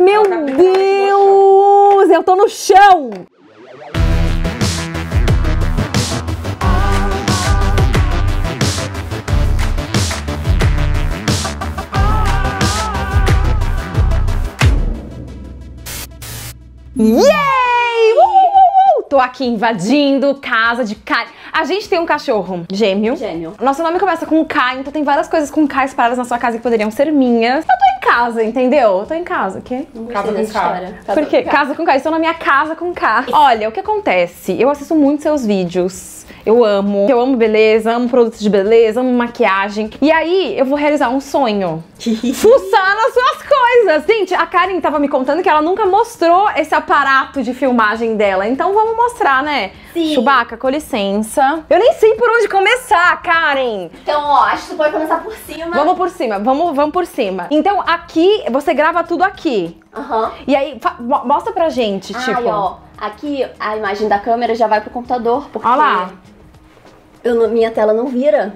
Meu tá Deus! Eu tô no chão! Yay! Uh, uh, uh! Tô aqui invadindo casa de Karen. A gente tem um cachorro gêmeo. Gêmeo. Nosso nome começa com K, então tem várias coisas com K espalhadas na sua casa que poderiam ser minhas. Eu tô em casa, entendeu? Eu tô em casa, o quê? Casa com K. Por quê? Casa com K. Estou na minha casa com K. Olha, o que acontece? Eu assisto muito seus vídeos. Eu amo. Eu amo beleza, amo produtos de beleza, amo maquiagem. E aí, eu vou realizar um sonho. Fuçar nas suas coisas. Gente, a Karen tava me contando que ela nunca mostrou esse aparato de filmagem dela. Então vamos mostrar, né? Sim. Chewbacca, com licença. Eu nem sei por onde começar, Karen. Então, ó, acho que tu pode começar por cima. Vamos por cima, vamos, vamos por cima. Então aqui, você grava tudo aqui. Aham. E aí, mostra pra gente, Ai, tipo. ó, aqui a imagem da câmera já vai pro computador, porque Ó lá. eu minha tela não vira.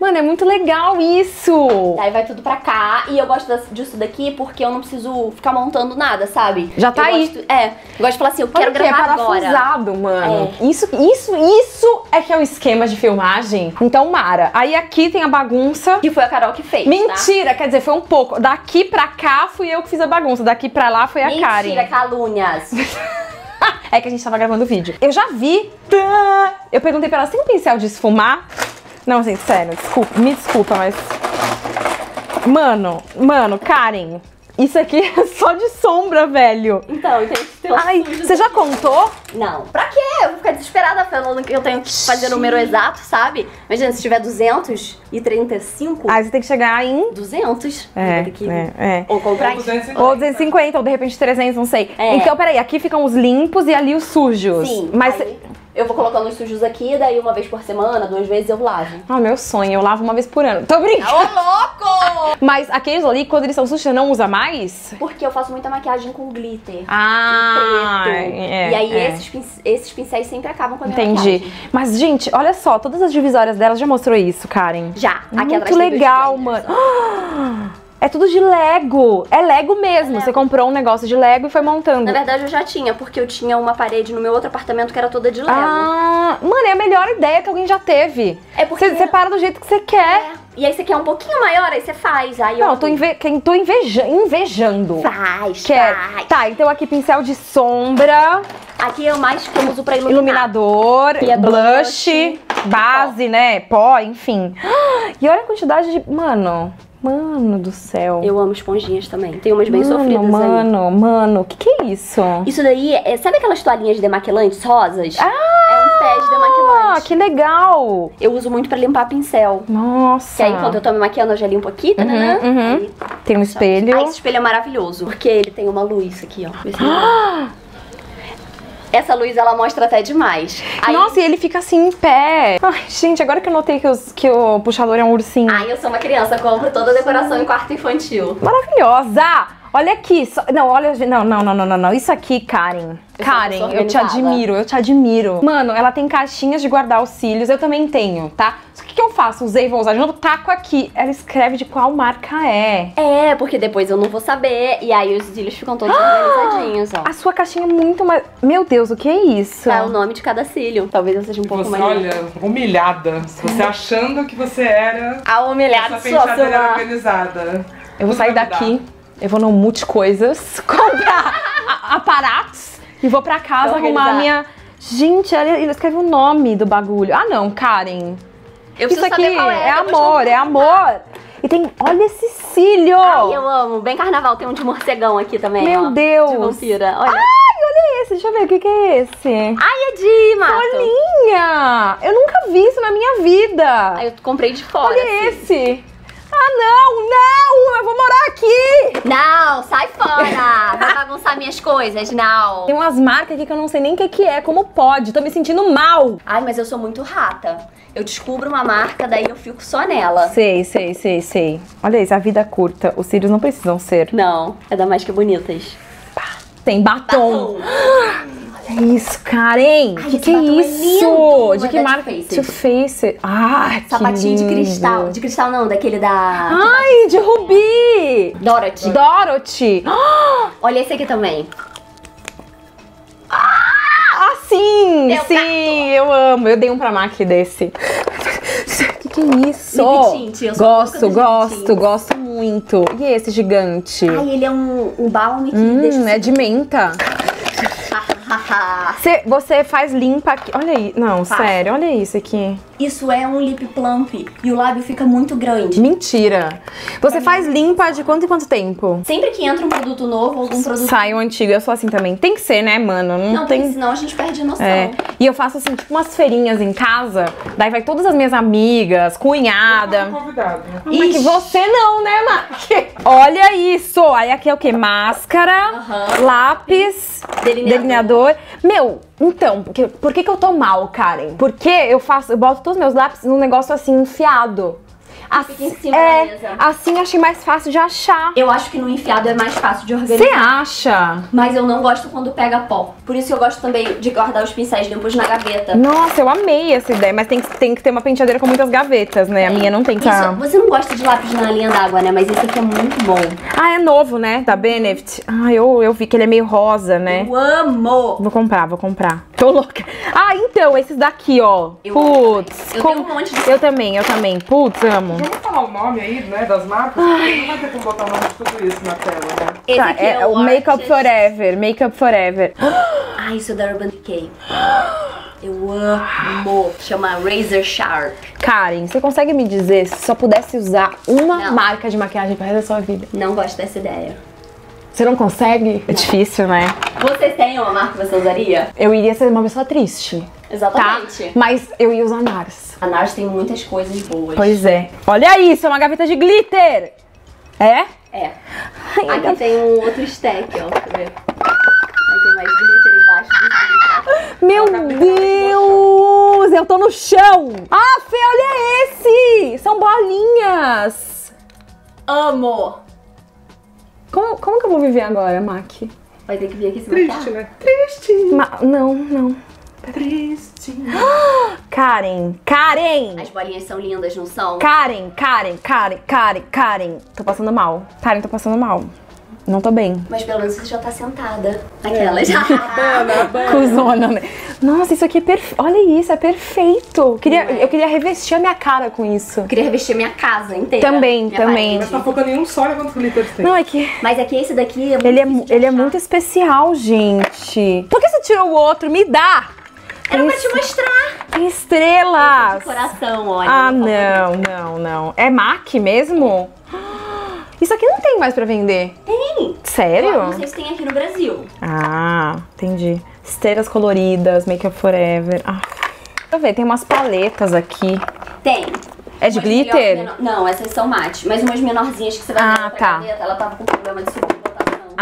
Mano, é muito legal isso. Aí vai tudo pra cá. E eu gosto disso daqui porque eu não preciso ficar montando nada, sabe? Já tá Eu aí. gosto- é, eu gosto de falar assim, eu quero que é gravar agora. parafusado, mano. É. Isso, isso, isso é que é o esquema de filmagem. Então, Mara, aí aqui tem a bagunça. Que foi a Carol que fez, tá? Mentira, quer dizer, foi um pouco. Daqui pra cá fui eu que fiz a bagunça. Daqui pra lá foi a Mentira, Karen. calúnias. É que a gente tava gravando o vídeo. Eu já vi. Tá. Eu perguntei pra ela, você tem um pincel de esfumar? Não, gente, sério, desculpa, me desculpa, mas. Mano, mano, Karen, isso aqui é só de sombra, velho. Então, tem que ter um Ai, você já contou? Não. Pra quê? Eu vou ficar desesperada falando que eu tenho que fazer o número exato, sabe? Imagina, se tiver 235, Aí você tem que chegar em. 200. eu É, que é, é. Ou comprar Ou 250. Ou 250, ou de repente 300, não sei. É. Então, peraí, aqui ficam os limpos e ali os sujos. Sim, Mas. aí eu vou colocando os sujos aqui, daí uma vez por semana, duas vezes eu lavo. Ah, meu sonho, eu lavo uma vez por ano. Tô brincando. Ô, louco! Mas aqueles ali, quando eles são sujos, você não usa mais? Porque eu faço muita maquiagem com glitter. Ah, preto. é, e aí é. esses, pin- esses pincéis sempre acabam com a minha Entendi. maquiagem. Mas, gente, olha só, todas as divisórias dela já mostrou isso, Karen. Já, Muito legal, mano. É tudo de Lego. É Lego mesmo. Lego. Você comprou um negócio de Lego e foi montando. Na verdade eu já tinha, porque eu tinha uma parede no meu outro apartamento que era toda de Lego. Ah, mano, é a melhor ideia que alguém já teve. É porque- Você separa do jeito que você quer. É. E aí você quer um pouquinho maior, aí você faz. Aí Não, eu tô, inve tô inveja invejando. Faz, Quer. faz. Tá, então aqui pincel de sombra, Aqui é o mais que eu uso pra iluminar. iluminador, é blush, blush, base, né? Pó, enfim. E olha a quantidade de. Mano, mano do céu. Eu amo esponjinhas também. Tem umas bem mano, sofridas aí. mano, mano, o que, que é isso? Isso daí, é, sabe aquelas toalhinhas de demaquilantes rosas? Ah! É um pé de Ah, demaquilante. que legal! Eu uso muito pra limpar pincel. Nossa. Que aí quando eu tô me maquiando, eu já limpo aqui, tá, né? Uhum, uhum. Aí, Tem um espelho. Ah, esse espelho é maravilhoso. Porque ele tem uma luz aqui, ó. Se Essa luz, ela mostra até demais. Aí, Nossa, e ele fica assim em pé. Ai, gente, agora que eu notei que, os- que o puxador é um ursinho. Aí eu sou uma criança, compro toda a decoração em quarto infantil. Maravilhosa! Olha aqui, só- não, olha, não, não, não, não, não, não, isso aqui, Karen. Eu Karen, eu te admiro, eu te admiro. Mano, ela tem caixinhas de guardar os cílios, eu também tenho, tá? Só que o que eu faço? Usei, vou usar de novo, taco aqui. Ela escreve de qual marca é. É, porque depois eu não vou saber. E aí os cílios ficam todos organizadinhos, ó. A sua caixinha é muito mais. Meu Deus, o que é isso? Tá o nome de cada cílio. Talvez eu seja um pouco Você, mais. olha, humilhada. Você achando que você era A humilhada essa sua, sua. organizada. Eu vou Tudo sair daqui, eu vou no Multicoisas, comprar aparatos e vou pra casa arrumar a minha. Gente, ele ele escreve o nome do bagulho. Ah, não, Karen. Eu Isso aqui é. é amor, é amor. E tem. Olha esse cílio! Ai, eu amo. Bem carnaval, tem um de morcegão aqui também. Meu ó. Deus. De vampira. Olha. Ai, olha esse, deixa eu ver o que, que é esse. Ai, é de mato. Olhinha! Eu nunca vi isso na minha vida. Aí eu comprei de fora. olha assim. esse. Ah, não! Eu vou morar aqui! Não, sai fora! Vai bagunçar minhas coisas, não. Tem umas marcas aqui que eu não sei nem o que, que é, como pode? Tô me sentindo mal. Ai, mas eu sou muito rata. Eu descubro uma marca, daí eu fico só nela. Sei, sei, sei, sei. Olha isso, a vida curta. Os cílios não precisam ser. Não, é da mais que bonitas. Tem batom. Batom. É isso, Karen. Ai, que que é é isso? lindo. De É que marca? Too Faced. Ah, que Sapatinho de cristal. De cristal não, daquele da Ai, de rubi. Dorothy. Dorothy. Olha esse aqui também. Ah, sim, Meu sim, eu amo. Eu dei um pra Mac desse. que que é isso? Tint, eu gosto, gosto, gosto muito. E esse gigante? Ai, ele é um, um balm que hum, deixa... é de menta. Cê- você faz limpa aqui. Olha aí. Não, Faço. sério, olha isso aqui. Isso é um lip plump e o lábio fica muito grande. Mentira. Você faz limpa de quanto em quanto tempo? Sempre que entra um produto novo, algum produto... Sai um antigo, eu sou assim também. Tem que ser, né, mano? Não, Não, tem. porque senão a gente perde a noção. É. E eu faço assim, tipo umas feirinhas em casa. Daí vai todas as minhas amigas, cunhada. Convidado, né? Ah, Mas que você não, né, Mac? Olha isso! Aí aqui é o quê? Máscara, lápis, Delineador. delineador. Meu, então, porque, por que, que eu tô mal, Karen? Porque eu faço, eu boto todos os meus lápis num negócio assim enfiado. Em cima é, da mesa. assim achei mais fácil de achar. Eu acho que no enfiado é mais fácil de Você organizar. acha? Mas eu não gosto quando pega pó. Por isso que eu gosto também de guardar os pincéis limpos na gaveta. Nossa, eu amei essa ideia, mas tem que, tem que ter uma penteadeira com muitas gavetas, né? A minha não tem Isso, essa. você não gosta de lápis na linha d'água, né? Mas esse aqui é muito bom. Ah, é novo, né? Da Benefit. Ah, eu, eu vi que ele é meio rosa, né? Eu amo! Vou comprar, vou comprar. Tô louca. Ah, então, esses daqui, ó. Eu Putz. Eu tenho um monte de- Eu também, eu também. Putz, amo. Vamos falar o nome aí, né, das marcas? Porque não vai ter como botar o nome de tudo isso na tela, né? Esse Tá, aqui é, é, o Make Up Arches- Forever. Make Up Forever. Ah, isso é da Urban Decay. Eu amo. Chama Razor Sharp. Karen, você consegue me dizer se só pudesse usar uma Não. marca de maquiagem pro resto da sua vida? Não gosto dessa ideia. Você não consegue? É difícil, né? Vocês têm uma marca que você usaria? Eu iria ser uma pessoa triste, tá? Exatamente. Mas eu ia usar NARS. A Nars tem muitas coisas boas. Pois é. Olha isso, é uma gaveta de glitter. É? É. Ai, Aqui tem um outro stack, ó. Quer ver? Aí tem mais glitter embaixo do glitter. Meu Deus! Eu tô no chão! Ah, Fê, olha esse! São bolinhas! Amo! Como, como que eu vou viver agora, Mac? Vai ter que vir aqui se Triste, maquiar. né? Triste. Ma- não, não. Triste. Karen, Karen! As bolinhas são lindas, não são? Karen, Karen, Karen, Karen, Karen. Tô passando mal. Karen, tô passando mal. Não tô bem. Mas pelo menos você já tá sentada. Naquelas. Cusona, né? Nossa, isso aqui é perfeito. Olha isso, é perfeito. Queria, Não é? eu queria revestir a minha cara com isso. Eu queria revestir minha casa inteira. Também, minha também. Mas parede. tá focando em um só, olha quantos glitters tem. Não, é que Mas é que esse daqui é muito ele é, ele é muito especial, gente. Por que você tirou o outro? Me dá! Era pra te mostrar. Tem estrelas! De coração, olha. Ah, não, não, não. É MAC mesmo? Isso aqui não tem mais pra vender. Tem. Sério? Eu não sei se tem aqui no Brasil. Ah, entendi. Esteiras coloridas, Make Up Forever. Ah. Deixa eu ver, tem umas paletas aqui. Tem. É de Umas glitter? menor- menor- Não, essas são mate. Mas umas menorzinhas que você vai Ah, ver na tá. ela tava com problema de superlotação.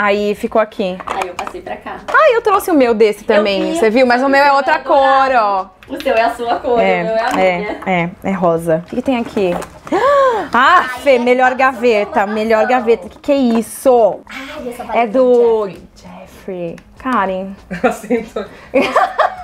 Aí ficou aqui. Aí eu passei pra cá. Ah, eu trouxe o meu desse também. vi. Você viu? Mas o meu é outra cor, ó. O seu é a sua cor, o meu é a minha. é, é, é rosa. O que, que tem aqui? Ah, Fê, é melhor gaveta, melhor gaveta. O que, que é isso? Ai, essa É do Jeffree. Jeffrey. Karen. Assim, tô-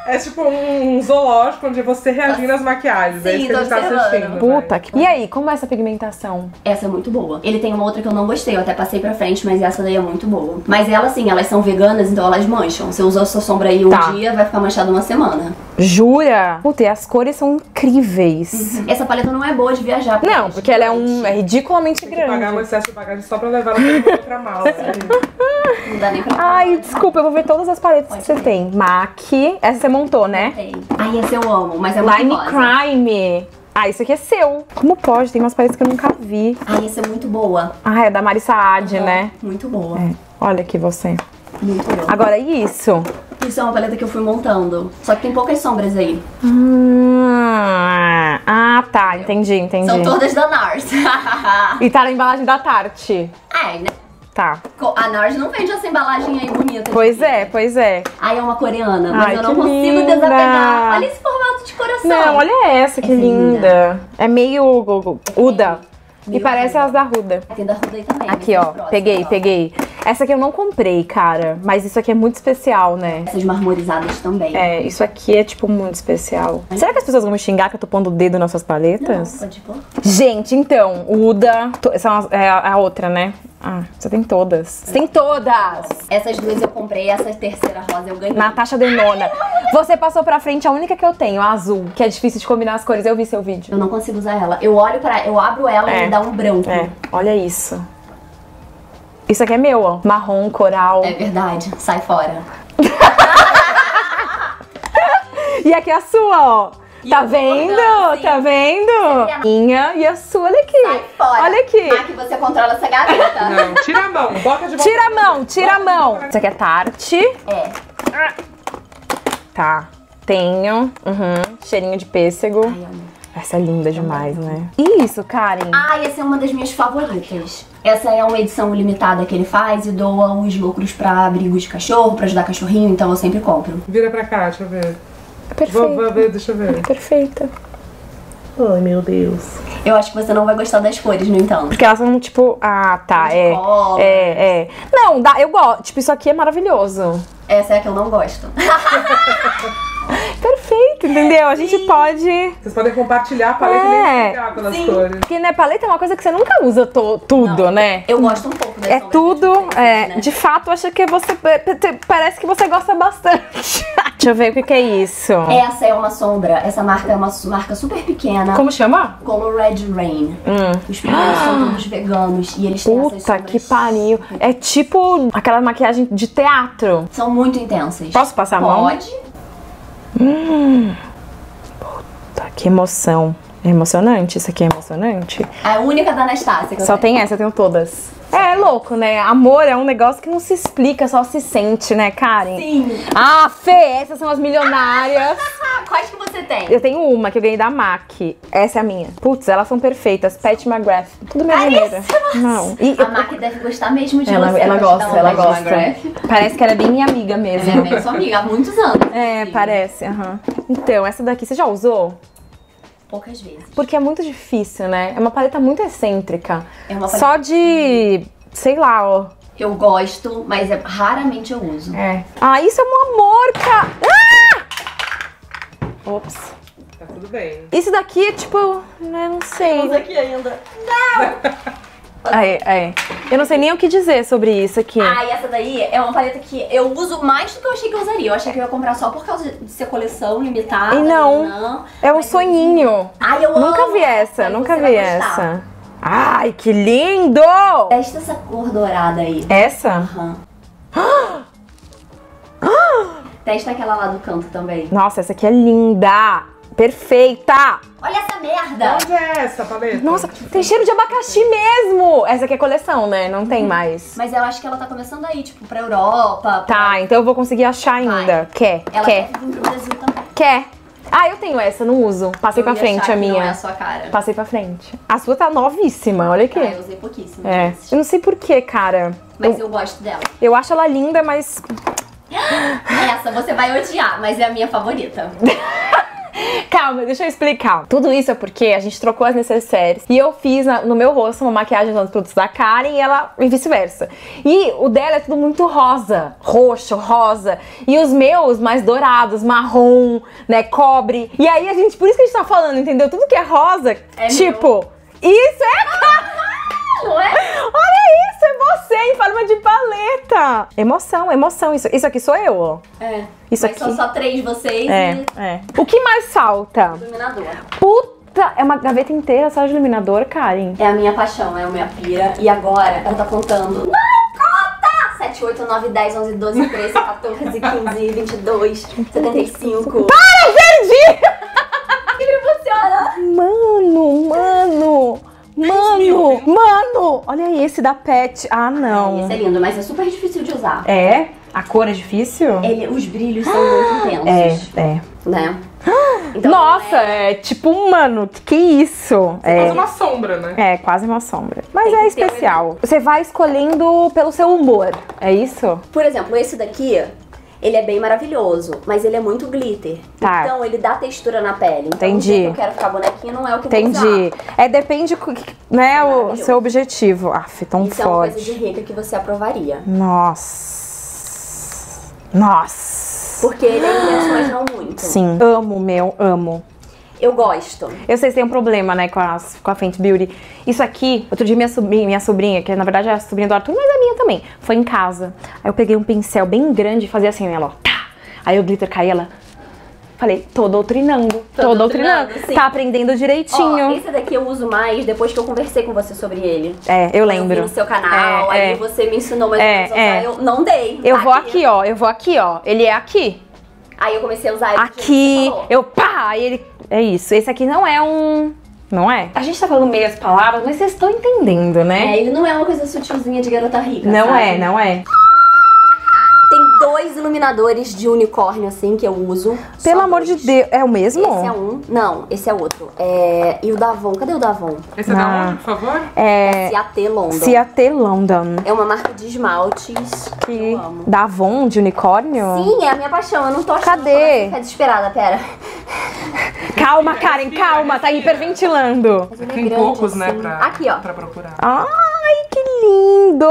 É tipo um zoológico onde você reagindo às maquiagens. é Sim, isso que a gente tá assistindo. Puta que. E aí, como é essa pigmentação? Essa é muito boa. Ele tem uma outra que eu não gostei, eu até passei pra frente, mas essa daí é muito boa. Mas ela, assim, elas são veganas, então elas mancham. Você usou a sua sombra aí um Tá. dia, vai ficar manchada uma semana. Jura? Puta, e as cores são incríveis. Essa paleta não é boa de viajar. Não, porque ela é um. É ridiculamente Tem que pagar um grande. excesso de bagagem só pra levar ela pra outra mala. Não dá nem pra Ai, desculpa, eu vou ver todas as paletas que você tem. MAC. Essa você montou, né? Tem. Ai, essa eu amo, mas é muito Line rosa. Crime. Ah, isso aqui é seu. Como pode? Tem umas paletas que eu nunca vi. Ai, essa é muito boa. Ah, é da Marissa Adi, né? Muito boa. É. Olha aqui você. Muito boa. Agora, e isso? Isso é uma paleta que eu fui montando. Só que tem poucas sombras aí. Hum, ah, tá. Entendi, entendi. São todas da NARS. E tá na embalagem da Tarte. Ai, né? Tá. Co- A NARS não vende essa embalagem aí bonita. Pois é, pois é. Ai, é uma coreana, mas Ai, eu não consigo linda. desapegar. Olha esse formato de coração. Não, olha essa, que é linda. linda. É meio Uda. E Meio parece Uda. as da Ruda. Tem da Ruda aí também. Aqui, mas ó. Peguei, ó. peguei. Essa aqui eu não comprei, cara. Mas isso aqui é muito especial, né? Essas marmorizadas também. É, isso aqui é, tipo, muito especial. Será que as pessoas vão me xingar que eu tô pondo o dedo nas suas Não, paletas? pode pôr. Gente, então, Uda. Essa é é a outra, né? Ah, você tem todas. Você tem todas! Essas duas eu comprei, essa terceira rosa eu ganhei. Natasha Denona. Você passou pra frente a única que eu tenho, a azul, que é difícil de combinar as cores. Eu vi seu vídeo. Eu não consigo usar ela. Eu olho pra. Eu abro ela É. e dá um branco. É, olha isso. Isso aqui é meu, ó. Marrom, coral. É verdade. Sai fora. E aqui é a sua, ó. E Tá vendo? Tá vendo? Minha e a sua, olha aqui. Sai fora. Olha aqui. Ah, que você controla essa gaveta. Não, tira a mão, bota de volta. Tira a mão, tira a mão. Isso aqui é tarte. É. Tá. Tenho. Uhum. Cheirinho de pêssego. Ai, amo. Essa é linda demais, né? Isso, Karen. Ah, essa é uma das minhas favoritas. Essa é uma edição limitada que ele faz e doa os lucros pra abrigo de cachorro, pra ajudar cachorrinho, então eu sempre compro. Vira pra cá, deixa eu ver. Vou, Perfeita. vou ver, deixa eu ver. Perfeita. Ai, meu Deus. Eu acho que você não vai gostar das cores, no entanto. Porque elas são tipo. Ah, tá. De É. cola. É, é. Não, dá, eu gosto. Tipo, isso aqui é maravilhoso. Essa é a que eu não gosto. Perfeito, entendeu? A gente pode. Vocês podem compartilhar a paleta É. e identificar pelas Sim. cores. Porque, né, paleta é uma coisa que você nunca usa to- tudo, Não, né? Eu gosto um pouco das É sombras tudo, diferentes, é, né? de fato, acho que você parece que você gosta bastante. Deixa eu ver o que, que é isso. Essa é uma sombra. Essa marca é uma marca super pequena. Como chama? Como Red Rain. Hum. Os primeiros são todos veganos e eles têm essas Puta sombras que pariu. É tipo aquela maquiagem de teatro. São muito intensas. Posso passar a mão? Pode. Tá, que emoção. É emocionante, isso aqui é emocionante. A única da Anastácia Só tem essa, eu tenho todas. É louco, né? Amor é um negócio que não se explica, só se sente, né, Karen? Sim. Ah, Fê, essas são as milionárias. Quais que você tem? Eu tenho uma que eu ganhei da MAC. Essa é a minha. Putz, elas são perfeitas. Pat McGrath. Tudo minha dinheiro. Não. E A Mac deve gostar mesmo de ela, você. ela gosta, ela gosta. Parece que ela é bem minha amiga mesmo. Ela é minha sua amiga há muitos anos. É, parece, aham. Então, essa daqui você já usou? Poucas vezes. Porque é muito difícil, né? É uma paleta muito excêntrica. É uma Só de. sei lá, ó. Eu gosto, mas é- raramente eu uso. É. Ah, isso é um amor, cara! Ah! Ops. Tá tudo bem. Isso daqui é tipo. né, não sei. aqui ainda. Aí, aí. Eu não sei nem o que dizer sobre isso aqui. Ah, e essa daí é uma paleta que eu uso mais do que eu achei que eu usaria. Eu achei que eu ia comprar só por causa de ser coleção limitada. E não. não. É um sonhinho. Ai, eu Nunca amo vi essa, nunca vi vai gostar. essa. Ai, que lindo! Testa essa cor dourada aí. Essa? Aham. Testa aquela lá do canto também. Nossa, essa aqui é linda! Perfeita! Olha essa merda! Onde é essa paleta? Nossa, tem cheiro de abacaxi mesmo! Essa aqui é coleção, né? Não tem mais. Mas eu acho que ela tá começando aí, tipo, pra Europa. pra- Tá, então eu vou conseguir achar ainda. Quer? Ela Quer? deve vir pro Brasil também. Quer? Ah, eu tenho essa, não uso. Passei Eu pra ia frente achar a que Não é minha. a sua cara. Passei pra frente. A sua tá novíssima, olha aqui. Ah, eu usei pouquíssimo. É. desses. Eu não sei porquê, cara. Mas Eu, eu gosto dela. eu acho ela linda, mas. Essa você vai odiar, mas é a minha favorita. Calma, deixa eu explicar. Tudo isso é porque a gente trocou as necessárias e eu fiz no meu rosto uma maquiagem usando os produtos da Karen e ela e vice-versa. E o dela é tudo muito rosa, roxo, rosa. E os meus mais dourados, marrom, né, cobre. E aí a gente, por isso que a gente tá falando, entendeu? Tudo que é rosa, É tipo, isso é Não é? Olha isso, você em forma de paleta. Emoção, emoção. Isso, isso aqui sou eu, ó. É. Isso aqui. são só três vocês É, e é. O que mais falta? iluminador. Puta, é uma gaveta inteira só de iluminador, Karen. É a minha paixão, é a minha pira. E agora ela tá contando. Não, conta! 7, 8, 9, 10, 11, 12, 13, 14, 15, 22, 75. Para, perdi! Ele funciona! Mano, mano, mano, mano. Olha esse da Pet. Ah, não. Esse é lindo, mas é super difícil de usar. É? A cor é difícil? Ele, os brilhos são muito É, intensos. é. Né? Então, Nossa, é... tipo, mano, que que é isso? Faz É. uma sombra, né? É, quase uma sombra. Mas Tem é um especial. Você vai escolhendo pelo seu humor, é isso? Por exemplo, esse daqui, ele é bem maravilhoso, mas ele é muito glitter. Tá. Então ele dá textura na pele. Então, Entendi. o que eu quero ficar bonequinha não é o que eu vou Entendi. É, depende, né, o Maravilhoso. seu objetivo. Aff, tão Isso é uma coisa forte. de rica que você aprovaria. Nossa. Nossa. Porque ele é intenso, mas não muito. Sim. Amo, meu, amo. Eu gosto. Eu sei que tem um problema, né, com, as, com a Fenty Beauty. Isso aqui, outro dia minha sobrinha, minha sobrinha, que na verdade é a sobrinha do Arthur, mas é minha também, foi em casa. Aí eu peguei um pincel bem grande e fazia assim nela, ó. Tá. Aí o glitter caía, ela... Falei, tô doutrinando, tô, Tô doutrinando. doutrinando. Tá aprendendo Ó, direitinho. esse daqui eu uso mais depois que eu conversei com você sobre ele. É, eu Eu vi lembro. no seu canal, É, aí é. você me ensinou mais É, usar. é. Eu não dei. Eu tá vou aqui, ó, eu vou aqui, ó. Ele é aqui. Aí eu comecei a usar ele Aqui, eu pá, aí ele. É isso. Esse aqui não é um. Não é? A gente tá falando meias palavras, mas vocês estão entendendo, né? É, ele não é uma coisa sutilzinha de garota rica. não sabe? é, não é. Dois iluminadores de unicórnio, assim, que eu uso. Pelo amor de dois. Deus. É o mesmo? Esse é um. Não, esse é outro. É... E o Davon, cadê o Davon? Esse é da Ah. onde, por favor? É. CAT London. Ciaté London. É uma marca de esmaltes que Que eu amo. da Avon de unicórnio? Sim, é a minha paixão. Eu não tô achando. Cadê? Fica desesperada, pera. Calma, Karen, calma, tá hiperventilando. É Tem poucos, né, assim. pra, Aqui, ó. pra procurar. Ai, que lindo!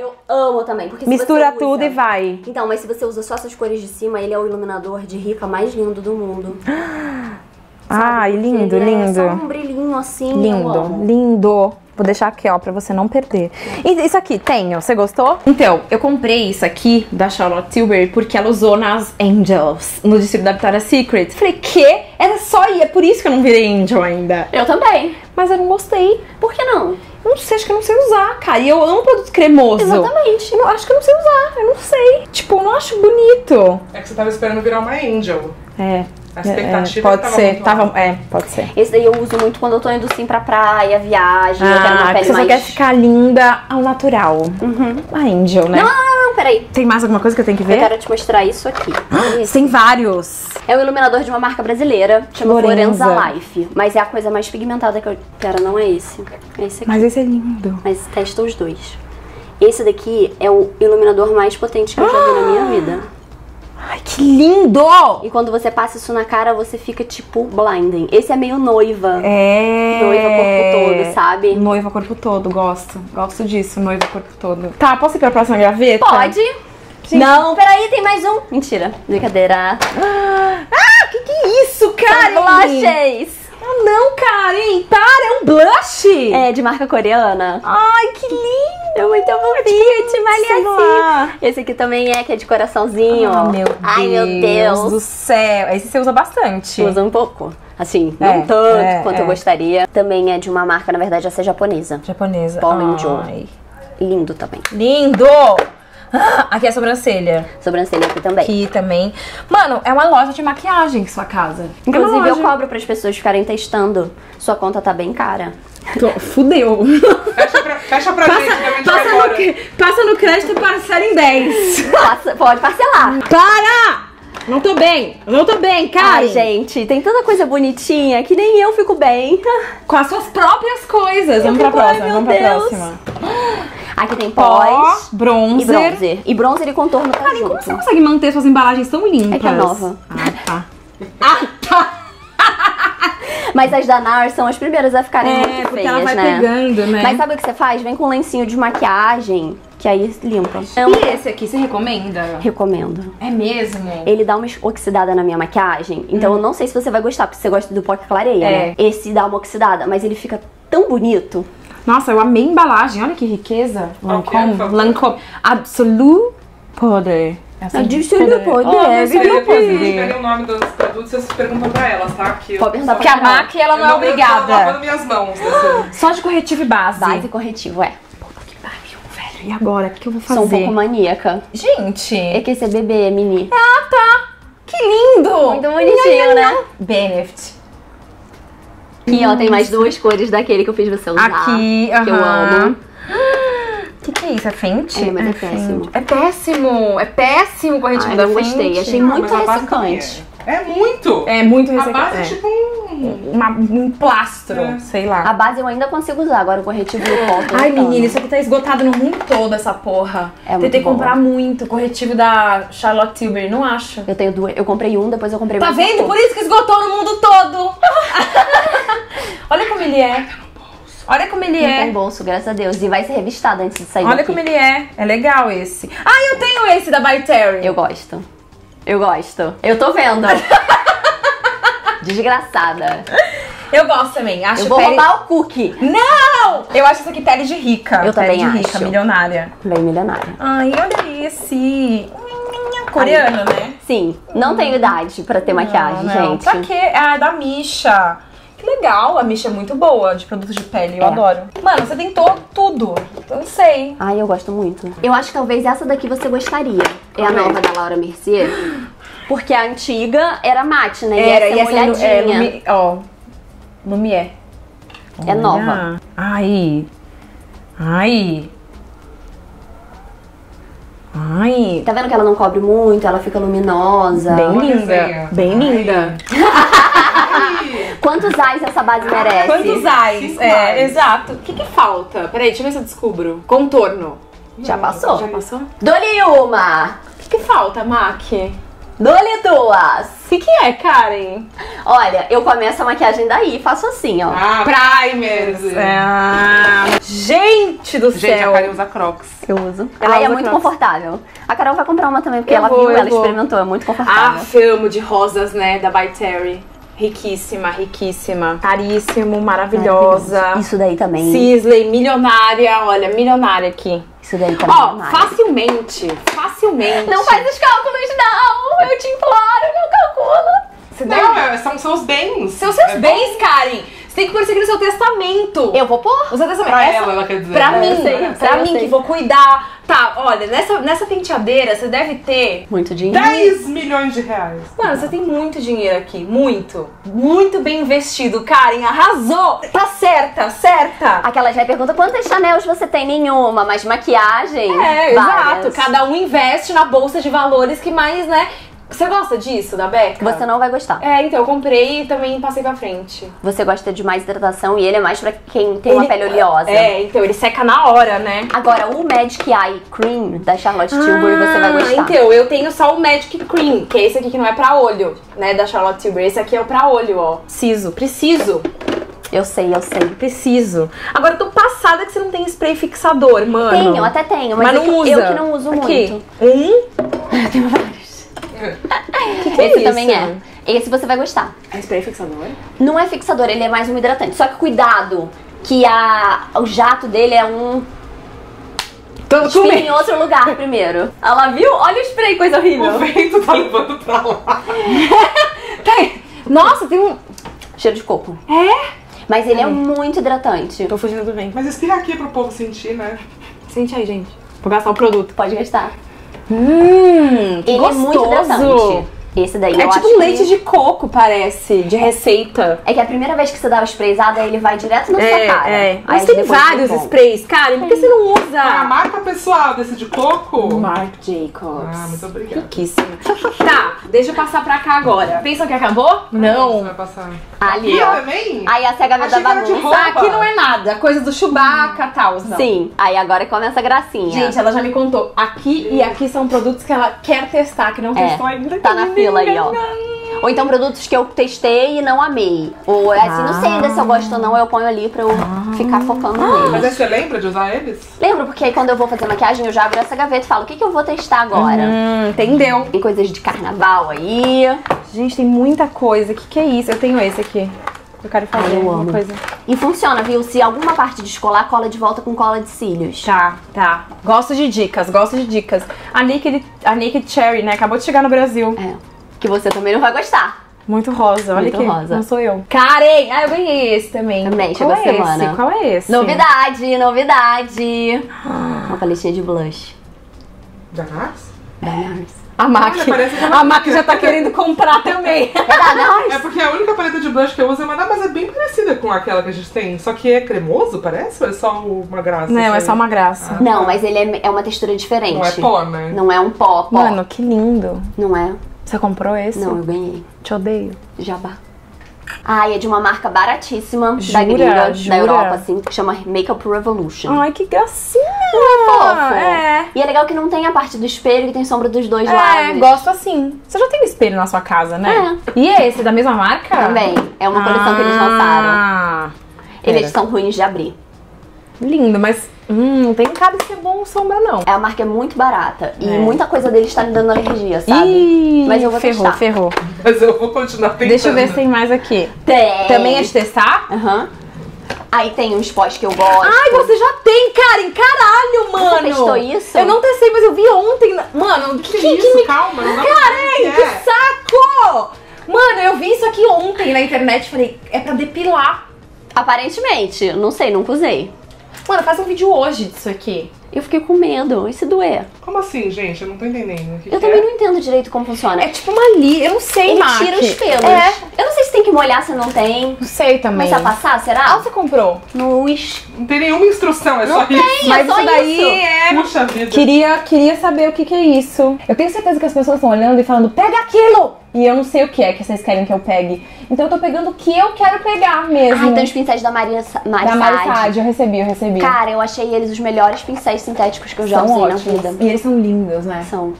Eu amo também. Porque se Mistura tudo usa- e vai. Então, mas se você usa só essas cores de cima, ele é o iluminador de rica mais lindo do mundo. Ai, Porque lindo, ele É lindo. só um brilhinho assim. eu Lindo, amo. lindo. Vou deixar aqui, ó, pra você não perder. E isso aqui, tenho. Você gostou? Então, eu comprei isso aqui da Charlotte Tilbury porque ela usou nas Angels, no desfile da Victoria's Secret. Falei, que? Era só ir, é por isso que eu não virei Angel ainda. Eu também. Mas eu não gostei. Por que não? Não sei, acho que eu não sei usar, cara. E eu amo produto cremoso. Exatamente. Eu acho que eu não sei usar, eu não sei. Tipo, eu não acho bonito. É que você tava esperando virar uma angel. É. A expectativa é, pode tava ser, muito tava, é, pode ser. Esse daí eu uso muito quando eu tô indo sim pra praia, viagem. eu quero uma Ah, pele você mais. só quer ficar linda ao natural. Uhum. A Angel, né? Não, não, não, peraí. Tem mais alguma coisa que eu tenho que Eu ver? quero te mostrar isso aqui. Esse Tem vários. É um iluminador de uma marca brasileira, chama Florenza. Florenza Life. Mas é a coisa mais pigmentada que eu. Pera, não é esse. É esse aqui. Mas esse é lindo. Mas testa os dois. Esse daqui é o iluminador mais potente que eu já vi na minha vida. Lindo! E quando você passa isso na cara, você fica tipo blinding. Esse é meio noiva. É. Noiva corpo todo, sabe? Noiva corpo todo, gosto. Gosto disso, noiva corpo todo. Tá, posso ir pra próxima gaveta? Pode. Não, peraí, tem mais um. Mentira. Brincadeira. Ah, que que é isso, Karen? Blushes. Ah, não, Karen. Para, é um blush. É, de marca coreana. Ai, que lindo. É muito malha sei assim. Esse aqui também é, que é de coraçãozinho. Ah, meu Deus Ai, meu Deus. do céu. Esse você usa bastante. Usa um pouco. Assim, É, não tanto é, quanto é. eu gostaria. Também é de uma marca, na verdade, essa é japonesa. Japonesa. Paul. Ai. Lindo também. Lindo! Ah, Aqui é a sobrancelha. Sobrancelha aqui também. Aqui também. Mano, é uma loja de maquiagem sua casa. Inclusive, é eu cobro para as pessoas ficarem testando. Sua conta tá bem cara. Tô- Fudeu. Fecha pra, fecha pra gente, que a gente Passa no, passa no crédito e parcela em 10. Passa- pode parcelar. Para! Não tô bem. Não tô bem, cara. Ai, gente, tem tanta coisa bonitinha que nem eu fico bem. Com as suas próprias coisas. Vamos pra fico, ai, próxima. Vamos pra Deus. próxima. Aqui tem Pó, pós bronzer. e bronzer. E bronzer e contorno tá Karen, como você consegue manter suas embalagens tão limpas? É que é nova. Ah, tá. Ah, tá. Mas as da NAR são as primeiras a ficarem É, muito porque feias, ela vai né? pegando, né? Mas sabe o que você faz? Vem com um lencinho de maquiagem, que aí limpa. E esse aqui, você recomenda? recomendo. É mesmo? Ele dá uma oxidada na minha maquiagem, então eu não sei se você vai gostar, porque você gosta do pó que clareia, É. né? Esse dá uma oxidada, mas ele fica tão bonito. Nossa, eu amei a embalagem. Olha que riqueza. Lancôme. favor? Lancôme. Absolute Poder. É assim? Poder, Oh, é, depois vocês tiverem o nome dos produtos, vocês perguntam pra elas, tá? Que Pode perguntar Porque a Não. MAC, ela não é eu Eu tô lavando obrigada. minhas mãos. Desse... Só de corretivo e base. Base e corretivo, é. Puta que pariu, velho. E agora? O que que eu vou Sou um fazer? pouco maníaca. Gente. É que esse é bebê, é mini. Ah, tá. Que lindo. Muito bonitinho, né? Benefit. Aqui, ó, tem mais duas cores daquele que eu fiz você usar. Aqui, Que eu amo. O que, que é isso? É Fenty? É, mas é péssimo. É péssimo. É péssimo o corretivo Ai, da não gostei. Achei muito a ressecante. É, é muito. É muito A ressecante. base é tipo um uma- um plastro, É. sei lá. A base eu ainda consigo usar, agora o corretivo e o pó. Ai, menina, isso aqui tá esgotado no mundo todo, essa porra. É muito Tentei bom. comprar muito corretivo da Charlotte Tilbury, não acho. Eu tenho duas. Eu comprei um, depois eu comprei Tá mais vendo? um. Por isso que esgotou no mundo todo. Olha como ele é. Olha como ele Não é. tem bolso, graças a Deus. E vai ser revistado antes de sair Olha daqui. como ele é. É legal esse. Ah, eu tenho esse da By Terry. Eu gosto. Eu gosto. Eu tô vendo. Desgraçada. Eu gosto também. Acho Eu vou pele... roubar o cookie. Não! Eu acho isso aqui pele de rica. Eu pele também de rica, acho. milionária. Bem milionária. Ai, olha esse. Coreano, né? Sim, não tenho idade pra ter maquiagem, Não, não. gente. Pra quê? Ah, da Misha. Que legal, a Misha é muito boa de produtos de pele, eu É. adoro. Mano, você tentou tudo. Eu não sei. Ai, eu gosto muito. Eu acho que talvez essa daqui você gostaria. É a nova da Laura Mercier. Porque a antiga era mate, né? Era, e e essa é essa é, molhadinha. Lumi- ó, Lumière. É Olha. nova. Ai. Ai. Ai. Tá vendo que ela não cobre muito, ela fica luminosa. Bem Olha linda. Bem linda. Quantos eyes essa base merece? Quantos eyes? É, exato. O que que falta? Peraí, deixa eu ver se eu descubro. Contorno. Já passou? Já passou? Dou-lhe uma! O que que falta, Mac? Dou-lhe duas! O que que é, Karen? Olha, eu começo a maquiagem daí, faço assim, ó. Ah, Primers. É. Gente do Gente, a céu. Karen usa Crocs. Eu uso. Ela Ai, é muito Crocs. confortável. A Carol vai comprar uma também, porque Eu ela vou, viu, ela vou. experimentou, é muito Ah, confortável. filme de rosas, né, da By Terry. Riquíssima, riquíssima. Caríssimo, maravilhosa. Isso daí também. Sisley, milionária. Olha, milionária aqui. Isso daí também. Ó, é facilmente, facilmente. Não faz os cálculos, não! Eu te imploro, não calcula! Deve- Não, é- são seus bens. São seus É bens, Karen. Você tem que pôr isso aqui no seu testamento. Eu vou pôr? O seu testamento. Pra Essa- ela, ela quer dizer. Pra É, mim, sei, pra sei, eu mim sei. que vou cuidar. Tá, olha, nessa, nessa penteadeira você deve ter. Muito dinheiro. 10 milhões de reais. Mano, você tem muito dinheiro aqui. Muito. Muito bem investido. Karen, arrasou. Tá certa, certa. Aquela já pergunta quantas Chanels você tem? Nenhuma, mas maquiagem. É, várias. exato. Cada um investe na bolsa de valores que mais, né? Você gosta disso, da Beca? Você não vai gostar. É, então, eu comprei e também passei pra frente. Você gosta de mais hidratação e ele é mais pra quem tem uma Ele- pele oleosa. É, então, ele seca na hora, né? Agora, o Magic Eye Cream da Charlotte Tilbury você vai Ah, gostar. Então, eu tenho só o Magic Cream, que é esse aqui que não é pra olho, né? Da Charlotte Tilbury. Esse aqui é o pra olho, ó. Preciso, preciso, Eu sei, eu sei. preciso. Agora, eu tô passada que você não tem spray fixador, mano. Tenho, eu até tenho, mas, Mas eu, não que- usa. eu que não uso Aqui. muito. Um. Tenho vários. Que é Esse isso? também é. Esse você vai gostar. É spray fixador? Não é fixador, ele é mais um hidratante. Só que cuidado, que a, o jato dele é um Tô em outro lugar primeiro. Ela viu? Olha o spray, coisa horrível. O vento tá levando pra lá. Tem. Nossa, tem um. Cheiro de coco. É? Mas ele é muito hidratante. Tô fugindo do vento. Mas espirra aqui pro povo sentir, né? Sente aí, gente. Vou gastar o produto. Pode gastar. Hum, que ele gostoso. é muito hidratante. Esse daí É eu tipo acho um leite que... de coco, parece, de receita. É que a primeira vez que você dá o sprayzada, ele vai direto na sua É, cara. é. Aí Mas tem vários sprays, cara. Por que você não usa? A marca pessoal desse de coco. Marc Jacobs. Ah, muito obrigada. Riquíssima. tá, deixa eu passar pra cá agora. Pensam que acabou? Você Não. vai passar. Ali, Aqui ó. também? Aí a cega da bagunça. roupa. Aqui não é nada. Coisa do Chewbacca e tal. não. Sim, aí agora começa a gracinha. Gente, ela já me contou. Aqui e aqui são produtos que ela quer testar, que não É, testou ainda. tá na aí, ó. Ou então produtos que eu testei e não amei. Ou assim, não sei ainda se eu gosto ou não, eu ponho ali pra eu ficar focando Mas aí neles. você lembra de usar eles? Lembro, porque aí quando eu vou fazer maquiagem, eu já abro essa gaveta e falo, o que, que eu vou testar agora? Hum, entendeu. Tem coisas de carnaval aí. Gente, tem muita coisa. O que, que é isso? Eu tenho esse aqui. Eu quero fazer eu uma amo. coisa. E funciona, viu? Se alguma parte descolar, cola de volta com cola de cílios. Tá, tá. Gosto de dicas, gosto de dicas. A Naked, a Naked Cherry, né? Acabou de chegar no Brasil. É. Que você também não vai gostar. Muito rosa, olha Muito aqui. rosa. Não sou eu. Karen! Ah, eu ganhei esse também. Também, Qual chegou é semana. esse? Qual é esse? Novidade, novidade. Uma paletinha de blush. Da Nars? Da NARS. A Mac. Olha, que A Mac já tá querendo comprar também. É da NARS? É porque a única paleta de blush que eu uso é Madame, mas é bem parecida com aquela que a gente tem. Só que é cremoso, parece? Ou é só uma graça? Não, é assim? só uma graça. Não, mas ele é, é uma textura diferente. Não é pó, né? Não é um pó, pó. Mano, que lindo. Não é? Você comprou esse? Não, eu ganhei. Te odeio. Jabá. Ai, é de uma marca baratíssima da Jura? gringa, Jura? da Europa, assim, que chama Makeup Revolution. Ai, que gracinha! fofo. É. E é legal que não tem a parte do espelho, que tem sombra dos dois É, lados. gosto assim. Você já tem um espelho na sua casa, né? E é esse da mesma marca? Também. É uma coleção que eles lançaram. Ah, Eles pera. são ruins de abrir. Lindo, mas hum, não tem cara de ser bom sombra, não. A marca é muito barata. E É. muita coisa deles tá me dando alergia, sabe? Ih, Mas eu vou ferrou, testar. ferrou. Mas eu vou continuar tentando. Deixa eu ver se tem mais aqui. Tem. Também é de testar? Aham. Aí tem uns pós que eu gosto. Ai, você já tem, Karen! Caralho, mano! testou isso? Eu não testei, mas eu vi ontem. na- Mano, Que, que, isso? me... Calma, não dá Karen, que que é. saco! Mano, eu vi isso aqui ontem na internet. Falei, é pra depilar. Aparentemente. Não sei, nunca usei. Mano, faz um vídeo hoje disso aqui. Eu fiquei com medo. E se doer? Como assim, gente? Eu não tô entendendo. O que Eu que também é? não entendo direito como funciona. É tipo uma li... Eu não sei, Ele Mac. tira os pelos. É, Eu não sei se tem que molhar, se não tem. não sei também. Começar a passar, será? Ah, você comprou? No Wish. Não tem nenhuma instrução, é Não só tem. isso. Mas só isso daí isso. é... Puxa vida. Queria, queria saber o que, que é isso. Eu tenho certeza que as pessoas estão olhando e falando, pega aquilo! E eu não sei o que é que vocês querem que eu pegue. Então eu tô pegando o que eu quero pegar mesmo. Ai, tem os pincéis da Maria Sa- Mari da Mari. Saad, eu recebi, eu recebi. Cara, eu achei eles os melhores pincéis sintéticos que eu já são usei ótimos. na vida. E eles são lindos, né? São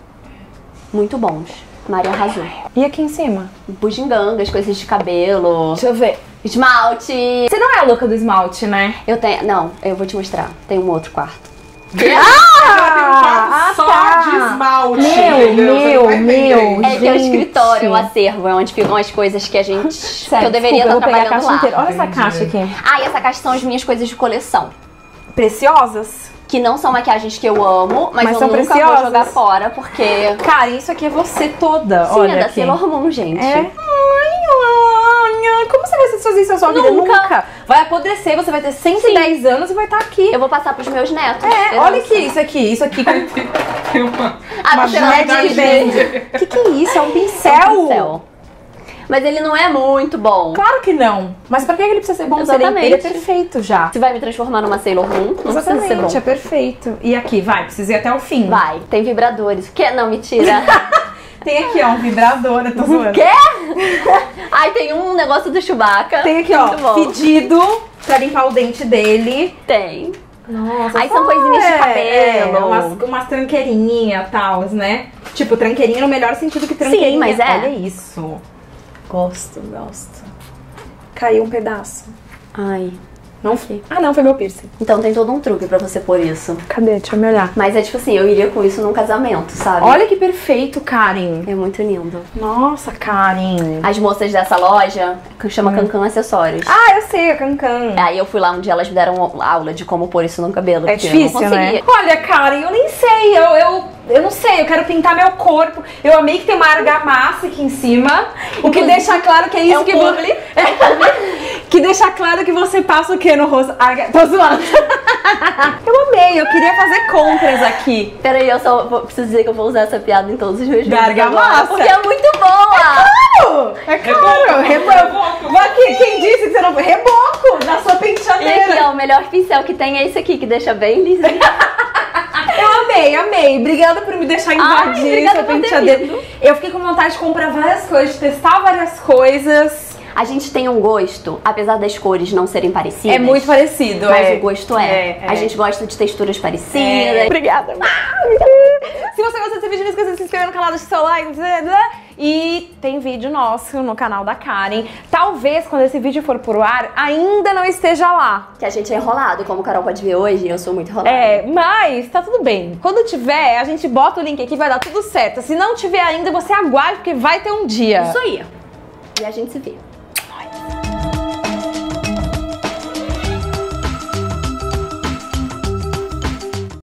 muito bons. Maria arrasou. E aqui em cima? Bugigangas, coisas de cabelo, Deixa eu ver. esmalte. Você não é a louca do esmalte, né? Eu tenho. Não, eu vou te mostrar. Tem um outro quarto. Um quadro Ah, só tá. de esmalte. Meu, meu, meu. É que é o escritório, o acervo, é onde ficam as coisas que a gente. que Sério, eu deveria desculpa, estar eu vou pegar a trabalhando caixa lá. inteira. Olha essa Entendi. caixa aqui. Ah, e essa caixa são as minhas coisas de coleção. Preciosas. Que não são maquiagens que eu amo, mas, Mas eu são nunca preciosas. vou jogar fora, porque. Cara, isso aqui é você toda. Sim, Olha é da aqui. Sailor Moon, gente. É. Como você vai fazer isso na sua vida? Nunca. Vai apodrecer, você vai ter 110 anos e vai estar aqui. Eu vou passar pros meus netos. É, olha aqui, isso aqui, isso aqui. Tem, uma, Ah, uma você não verdade. Band. O que, que é isso? É um É um pincel? Mas ele não é muito bom. Claro que não. Mas pra que ele precisa ser bom? É- Exatamente. Ele é perfeito já. Se vai me transformar numa Sailor Moon, não precisa ser Exatamente, bom. é perfeito. E aqui, vai, precisa ir até o fim. Vai, tem vibradores. O quê? Não, mentira. Tem aqui, ó, um vibrador, eu tô zoando. Quê? Ai, tem um negócio do Chewbacca. Tem aqui, ó, bom. pedido pra limpar o dente dele. Tem. Nossa, Aí são coisinhas de cabelo. É, umas, umas tranqueirinhas e tal, né? Tipo, tranqueirinha no melhor sentido que tranqueirinha. Sim, mas é. Olha isso. Gosto, gosto. Caiu um pedaço. Ai. Não foi. Ah, não, foi meu piercing. Então tem todo um truque pra você pôr isso. Cadê? Deixa eu me olhar. Mas é tipo assim, eu iria com isso num casamento, sabe? Olha que perfeito, Karen. É muito lindo. Nossa, Karen. As moças dessa loja, que chama Cancan Acessórios. Ah, eu sei, a Cancan. Aí eu fui lá um dia, elas me deram aula de como pôr isso no cabelo. É difícil, eu não né? Olha, Karen, eu nem sei. Eu, eu, eu não sei, eu quero pintar meu corpo. Eu amei que tem uma argamassa aqui em cima. O que deixa claro que é isso é um que publi. você. que deixa claro que você passa o que no rosto? Arga... Tô zoando. eu amei, eu queria fazer compras aqui. Peraí, eu só vou- preciso dizer que eu vou usar essa piada em todos os meus vídeos agora, argamassa. Porque é muito boa! Claro! É claro! Reboco! Aqui, quem disse que você não. Reboco! Na sua E aqui, penteadeira! ó, o melhor pincel que tem é esse aqui, que deixa bem lisinho. Eu amei, amei. Obrigada por me deixar invadir por ter penteadeira. Eu fiquei com vontade de comprar várias coisas, de testar várias coisas. A gente tem um gosto, apesar das cores não serem parecidas. É muito parecido, Mas é. o gosto é. É, é. A gente gosta de texturas parecidas. É. Obrigada. Se você gostou desse vídeo, não esqueça de se inscrever no canal, deixa o seu like. E tem vídeo nosso no canal da Karen. Talvez quando esse vídeo for pro ar, ainda não esteja lá. Que a gente é enrolado, como a Carol pode ver hoje, eu sou muito enrolada. É, mas tá tudo bem. Quando tiver, a gente bota o link aqui, vai dar tudo certo. Se não tiver ainda, você aguarde, porque vai ter um dia. Isso aí. E a gente se vê.